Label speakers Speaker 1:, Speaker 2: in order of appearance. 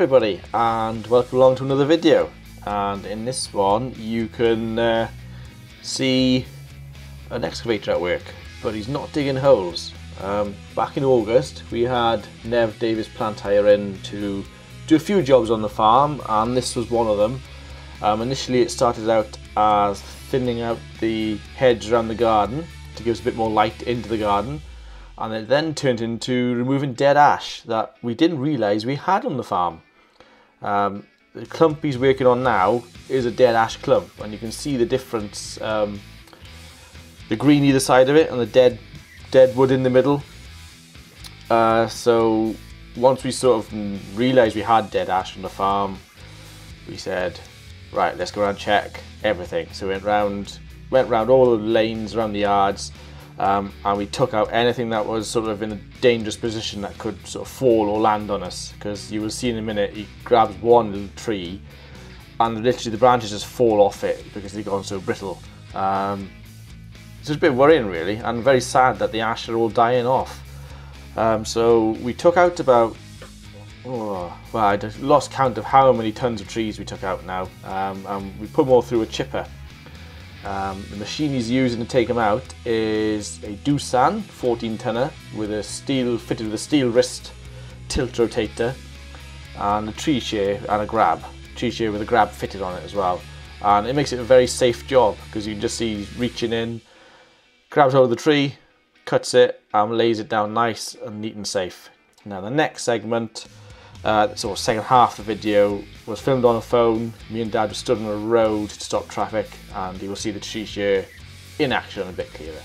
Speaker 1: everybody and welcome along to another video and in this one you can uh, see an excavator at work but he's not digging holes. Um, back in August we had Nev Davies Plant Hire in to do a few jobs on the farm and this was one of them. Um, initially it started out as thinning out the hedge around the garden to give us a bit more light into the garden and it then turned into removing dead ash that we didn't realise we had on the farm. Um, the clump he's working on now is a dead ash clump and you can see the difference um, the green either side of it and the dead dead wood in the middle. Uh, so once we sort of realised we had dead ash on the farm we said right let's go around and check everything. So we went round went round all the lanes around the yards um, and we took out anything that was sort of in a dangerous position that could sort of fall or land on us. Because you will see in a minute he grabs one little tree and literally the branches just fall off it because they've gone so brittle. Um, it's just a bit worrying really and very sad that the ash are all dying off. Um, so we took out about oh, well I lost count of how many tons of trees we took out now. Um, and we put them all through a chipper um, the machine he's using to take them out is a Doosan 14 tonner with a steel fitted with a Steelwrist tilt rotator and a tree shear and a grab. Tree shear with a grab fitted on it as well. And it makes it a very safe job because you can just see he's reaching in, grabs hold of the tree, cuts it and lays it down nice and neat and safe. Now the next segment uh, so second half of the video was filmed on a phone. Me and Dad were stood on a road to stop traffic and you will see the tree in action a bit clearer.